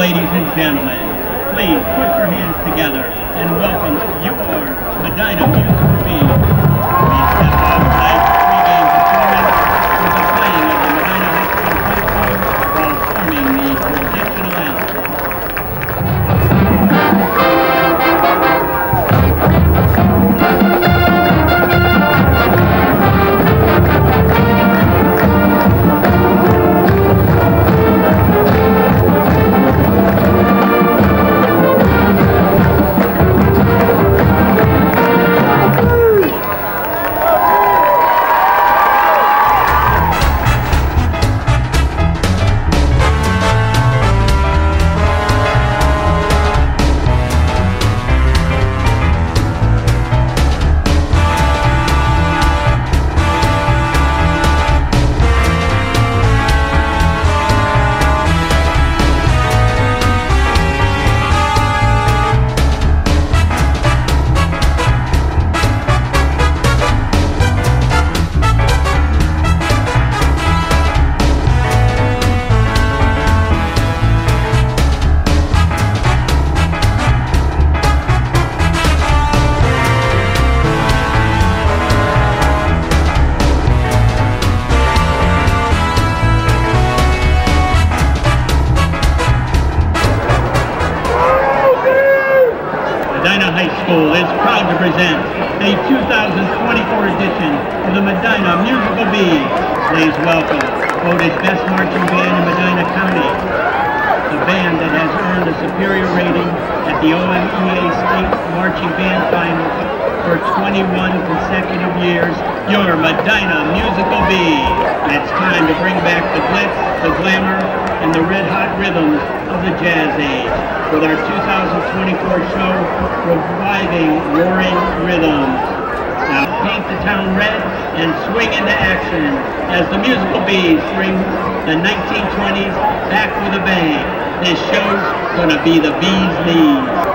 Ladies and gentlemen. Please put your hands together and welcome your Medina Bee. Proud to present the 2024 edition of the Medina Musical Bee. Please welcome voted best marching band in Medina County, the band that has earned a superior rating at the OMEA State Marching Band Finals for 21 consecutive years, your Medina Musical Bee. It's time to bring back the glitz, the glamour, and the red-hot rhythms of the jazz age with our 2024 show, Reviving Roaring Rhythms. Now paint the town red and swing into action as the musical bees bring the 1920s back with a bang. This show's gonna be the bee's knees.